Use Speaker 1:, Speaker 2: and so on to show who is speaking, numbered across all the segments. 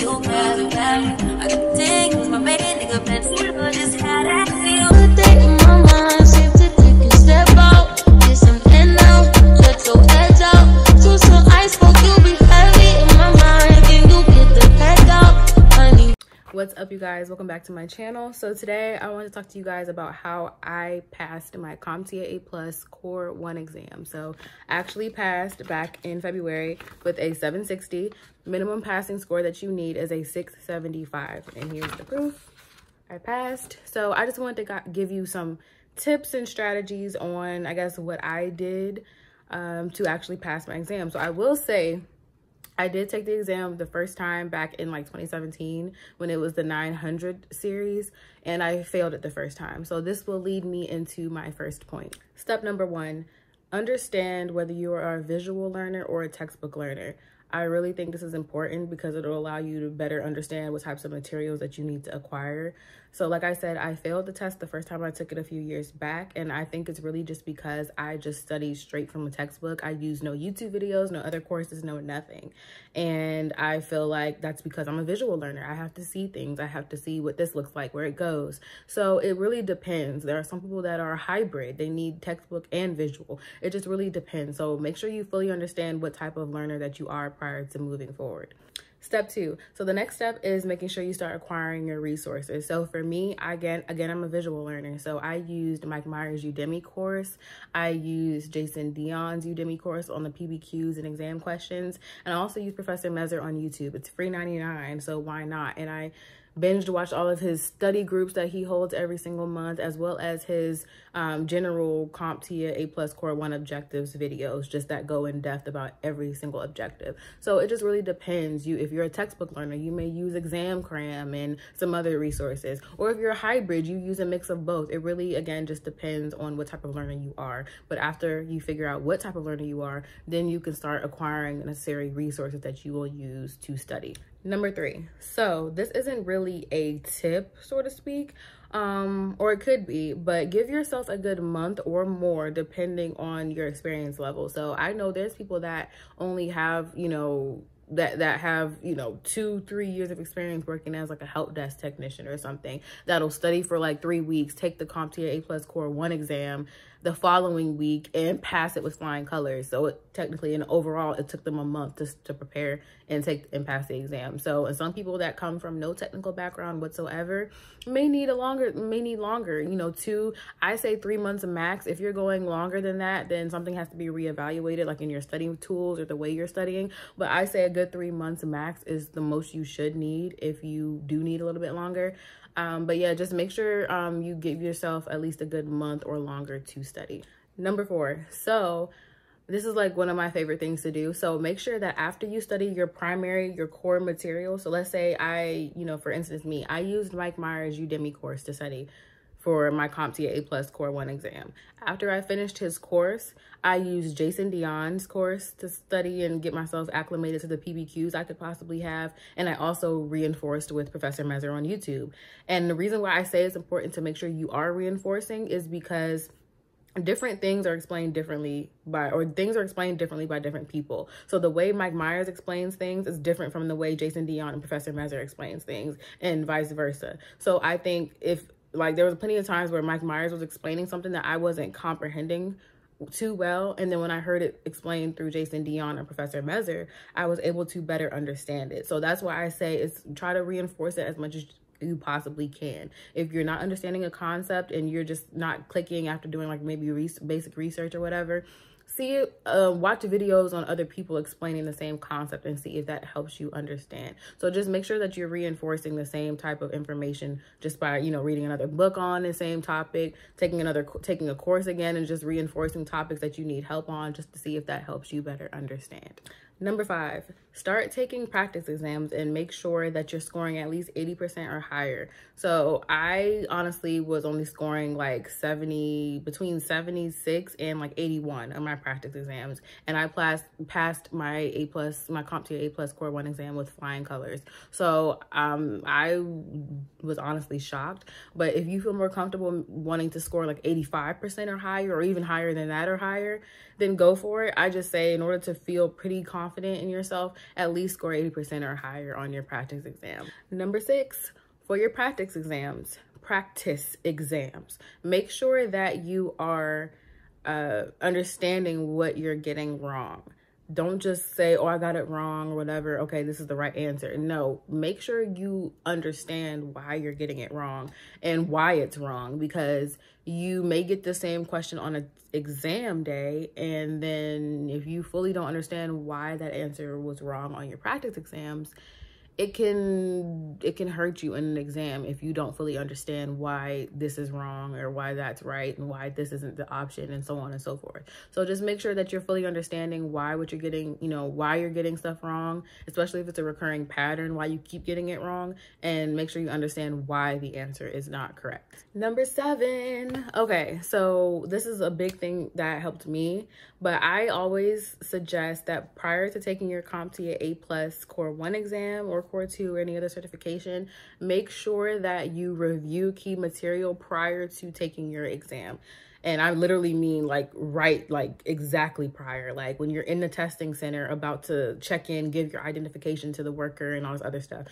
Speaker 1: you bad,
Speaker 2: up you guys? Welcome back to my channel. So today i want to talk to you guys about how i passed my comptia a plus core one exam. So i actually passed back in february with a 760 minimum passing score that you need is a 675 and here's the proof. I passed. So i just wanted to give you some tips and strategies on i guess what i did um, to actually pass my exam. So i will say I did take the exam the first time back in like 2017 when it was the 900 series and I failed it the first time. So this will lead me into my first point. Step number one, understand whether you are a visual learner or a textbook learner. I really think this is important because it'll allow you to better understand what types of materials that you need to acquire. So like I said, I failed the test the first time I took it a few years back. And I think it's really just because I just studied straight from a textbook. I used no YouTube videos, no other courses, no nothing. And I feel like that's because I'm a visual learner. I have to see things. I have to see what this looks like, where it goes. So it really depends. There are some people that are hybrid. They need textbook and visual. It just really depends. So make sure you fully understand what type of learner that you are prior to moving forward. Step two. So the next step is making sure you start acquiring your resources. So for me, again, again, I'm a visual learner. So I used Mike Meyers Udemy course. I used Jason Dion's Udemy course on the PBQs and exam questions. And I also use Professor Messer on YouTube. It's free 99, so why not? And I binged watched all of his study groups that he holds every single month, as well as his um, general CompTIA A plus Core 1 objectives videos, just that go in depth about every single objective. So it just really depends. You, If you're a textbook learner, you may use ExamCram and some other resources. Or if you're a hybrid, you use a mix of both. It really, again, just depends on what type of learner you are. But after you figure out what type of learner you are, then you can start acquiring necessary resources that you will use to study. Number three. So this isn't really a tip, so to speak, um, or it could be, but give yourself a good month or more depending on your experience level. So I know there's people that only have, you know, that that have you know two three years of experience working as like a help desk technician or something that'll study for like three weeks take the comptia a plus core one exam the following week and pass it with flying colors. So it, technically and overall, it took them a month to, to prepare and take and pass the exam. So and some people that come from no technical background whatsoever may need a longer, may need longer, you know, two, I say three months max. If you're going longer than that, then something has to be reevaluated like in your studying tools or the way you're studying. But I say a good three months max is the most you should need if you do need a little bit longer. Um, but yeah, just make sure um, you give yourself at least a good month or longer to study. Number four, so this is like one of my favorite things to do. So make sure that after you study your primary, your core material. So let's say I, you know, for instance, me, I used Mike Meyers Udemy course to study for my CompTIA A plus Core 1 exam. After I finished his course, I used Jason Dion's course to study and get myself acclimated to the PBQs I could possibly have. And I also reinforced with Professor Messer on YouTube. And the reason why I say it's important to make sure you are reinforcing is because different things are explained differently by or things are explained differently by different people so the way mike meyers explains things is different from the way jason dion and professor messer explains things and vice versa so i think if like there was plenty of times where Mike Meyers was explaining something that I wasn't comprehending too well. And then when I heard it explained through Jason Dion and Professor Messer, I was able to better understand it. So that's why I say it's try to reinforce it as much as you possibly can. If you're not understanding a concept and you're just not clicking after doing like maybe basic research or whatever, see it, uh, watch videos on other people explaining the same concept and see if that helps you understand. So just make sure that you're reinforcing the same type of information just by, you know, reading another book on the same topic, taking another, taking a course again and just reinforcing topics that you need help on just to see if that helps you better understand. Number five, start taking practice exams and make sure that you're scoring at least 80% or higher. So I honestly was only scoring like 70, between 76 and like 81 on my practice exams. And I passed, passed my A plus, my CompTIA A plus core one exam with flying colors. So um, I was honestly shocked. But if you feel more comfortable wanting to score like 85% or higher, or even higher than that or higher, then go for it. I just say in order to feel pretty confident confident in yourself, at least score 80% or higher on your practice exam. Number six, for your practice exams, practice exams. Make sure that you are uh, understanding what you're getting wrong. Don't just say, oh, I got it wrong or whatever. Okay, this is the right answer. No, make sure you understand why you're getting it wrong and why it's wrong because you may get the same question on an exam day. And then if you fully don't understand why that answer was wrong on your practice exams, it can it can hurt you in an exam if you don't fully understand why this is wrong or why that's right and why this isn't the option and so on and so forth. So just make sure that you're fully understanding why what you're getting you know why you're getting stuff wrong especially if it's a recurring pattern why you keep getting it wrong and make sure you understand why the answer is not correct. Number seven. Okay so this is a big thing that helped me but i always suggest that prior to taking your CompTIA A plus core one exam or Core 2 or any other certification, make sure that you review key material prior to taking your exam. And I literally mean like right, like exactly prior, like when you're in the testing center about to check in, give your identification to the worker and all this other stuff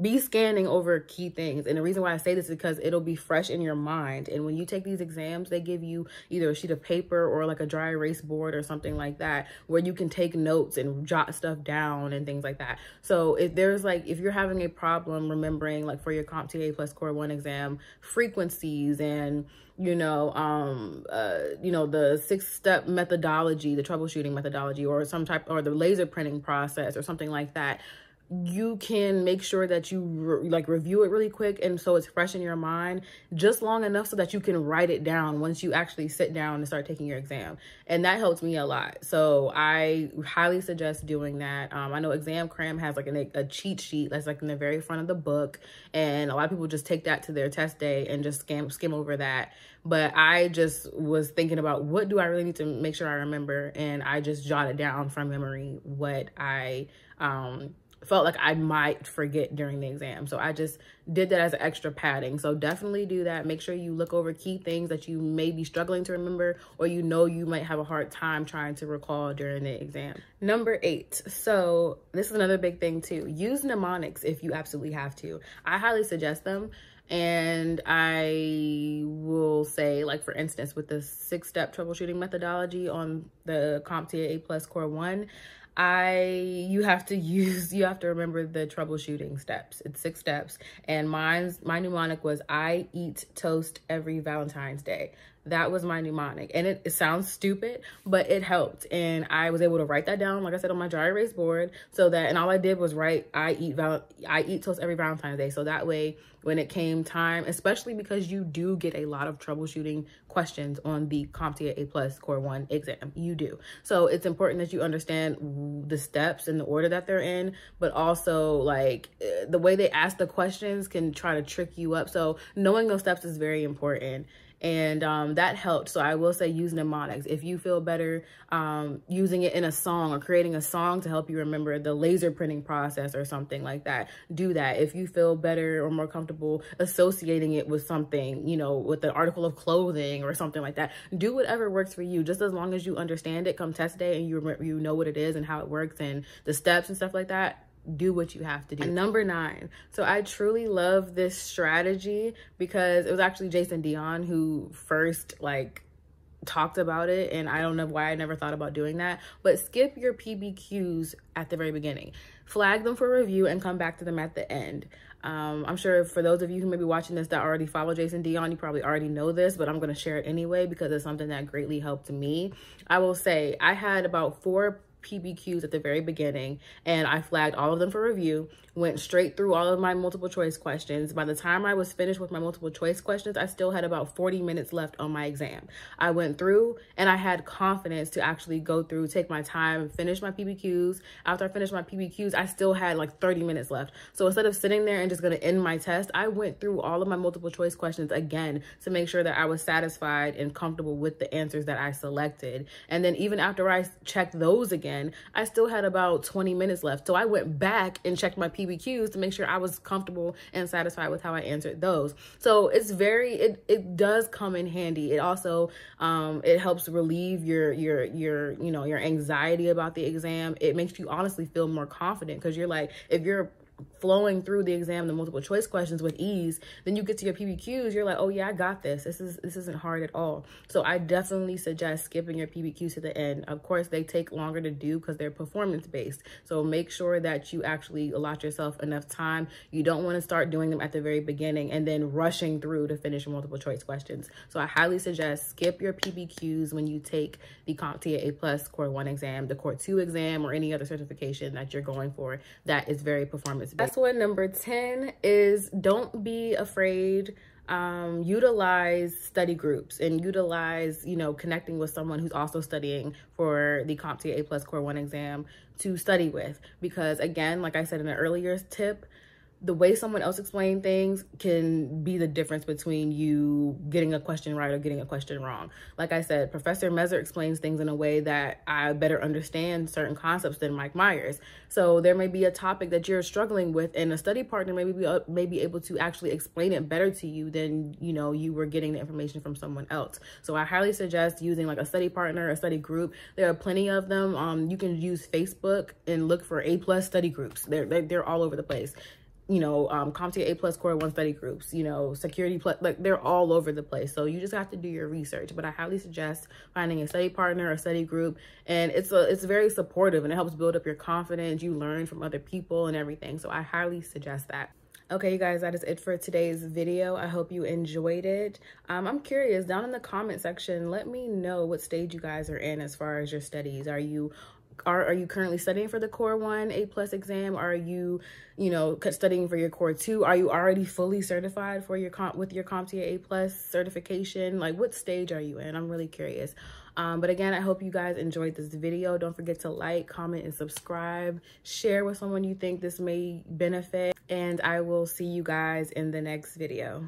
Speaker 2: be scanning over key things. And the reason why I say this is because it'll be fresh in your mind. And when you take these exams, they give you either a sheet of paper or like a dry erase board or something like that, where you can take notes and jot stuff down and things like that. So if there's like, if you're having a problem remembering like for your CompTIA plus core one exam, frequencies and you know, um, uh, you know, the six step methodology, the troubleshooting methodology, or some type, or the laser printing process, or something like that you can make sure that you re like review it really quick and so it's fresh in your mind just long enough so that you can write it down once you actually sit down and start taking your exam. And that helps me a lot. So i highly suggest doing that. Um, i know exam cram has like a, a cheat sheet that's like in the very front of the book and a lot of people just take that to their test day and just skim skim over that. But i just was thinking about what do i really need to make sure i remember and i just jotted down from memory what i um felt like I might forget during the exam. So I just did that as an extra padding. So definitely do that. Make sure you look over key things that you may be struggling to remember or you know you might have a hard time trying to recall during the exam. Number eight. So this is another big thing too. Use mnemonics if you absolutely have to. I highly suggest them. And I will say, like, for instance, with the six step troubleshooting methodology on the CompTIA A plus core one, I you have to use you have to remember the troubleshooting steps. It's six steps and mine's my mnemonic was I eat toast every Valentine's Day. That was my mnemonic. And it, it sounds stupid, but it helped. And I was able to write that down, like I said, on my dry erase board. So that, and all I did was write, I eat, I eat toast every Valentine's Day. So that way, when it came time, especially because you do get a lot of troubleshooting questions on the CompTIA A plus core one exam, you do. So it's important that you understand the steps and the order that they're in, but also like eh, the way they ask the questions can try to trick you up. So knowing those steps is very important and um, that helped. So I will say use mnemonics. If you feel better um, using it in a song or creating a song to help you remember the laser printing process or something like that, do that. If you feel better or more comfortable associating it with something, you know, with an article of clothing or something like that, do whatever works for you. Just as long as you understand it come test day and you, you know what it is and how it works and the steps and stuff like that, do what you have to do. And number nine. So I truly love this strategy because it was actually Jason Dion who first like talked about it and I don't know why I never thought about doing that, but skip your PBQs at the very beginning. Flag them for review and come back to them at the end. Um, I'm sure for those of you who may be watching this that already follow Jason Dion, you probably already know this, but I'm going to share it anyway because it's something that greatly helped me. I will say I had about four PBQs at the very beginning and I flagged all of them for review, went straight through all of my multiple choice questions. By the time I was finished with my multiple choice questions, I still had about 40 minutes left on my exam. I went through and I had confidence to actually go through, take my time, finish my PBQs. After I finished my PBQs, I still had like 30 minutes left. So instead of sitting there and just gonna end my test, I went through all of my multiple choice questions again to make sure that I was satisfied and comfortable with the answers that I selected. And then even after I checked those again, end, I still had about 20 minutes left. So I went back and checked my PBQs to make sure I was comfortable and satisfied with how I answered those. So it's very, it, it does come in handy. It also, um, it helps relieve your, your, your, you know, your anxiety about the exam. It makes you honestly feel more confident because you're like, if you're flowing through the exam, the multiple choice questions with ease, then you get to your PBQs, you're like, oh yeah, I got this. This is this isn't hard at all. So I definitely suggest skipping your PBQs to the end. Of course, they take longer to do because they're performance based. So make sure that you actually allot yourself enough time. You don't want to start doing them at the very beginning and then rushing through to finish your multiple choice questions. So I highly suggest skip your PBQs when you take the CompTIA A plus core one exam, the core two exam, or any other certification that you're going for that is very performance that's one. Number 10 is don't be afraid um, utilize study groups and utilize, you know, connecting with someone who's also studying for the CompTIA A plus core one exam to study with. Because again, like I said in an earlier tip, the way someone else explained things can be the difference between you getting a question right or getting a question wrong. Like I said, Professor Messer explains things in a way that I better understand certain concepts than Mike Meyers. So there may be a topic that you're struggling with and a study partner may be, uh, may be able to actually explain it better to you than, you know, you were getting the information from someone else. So I highly suggest using like a study partner, a study group. There are plenty of them. Um, you can use Facebook and look for A plus study groups. They're, they're, they're all over the place you know, um, CompTIA A plus core one study groups, you know, security plus, like they're all over the place. So you just have to do your research. But I highly suggest finding a study partner, a study group, and it's a it's very supportive and it helps build up your confidence. You learn from other people and everything. So I highly suggest that. Okay, you guys, that is it for today's video. I hope you enjoyed it. Um, I'm curious, down in the comment section, let me know what stage you guys are in as far as your studies. Are you are, are you currently studying for the core one A plus exam? Are you, you know, studying for your core two? Are you already fully certified for your comp with your CompTIA A plus certification? Like what stage are you in? I'm really curious. Um, but again, I hope you guys enjoyed this video. Don't forget to like, comment, and subscribe. Share with someone you think this may benefit. And I will see you guys in the next video.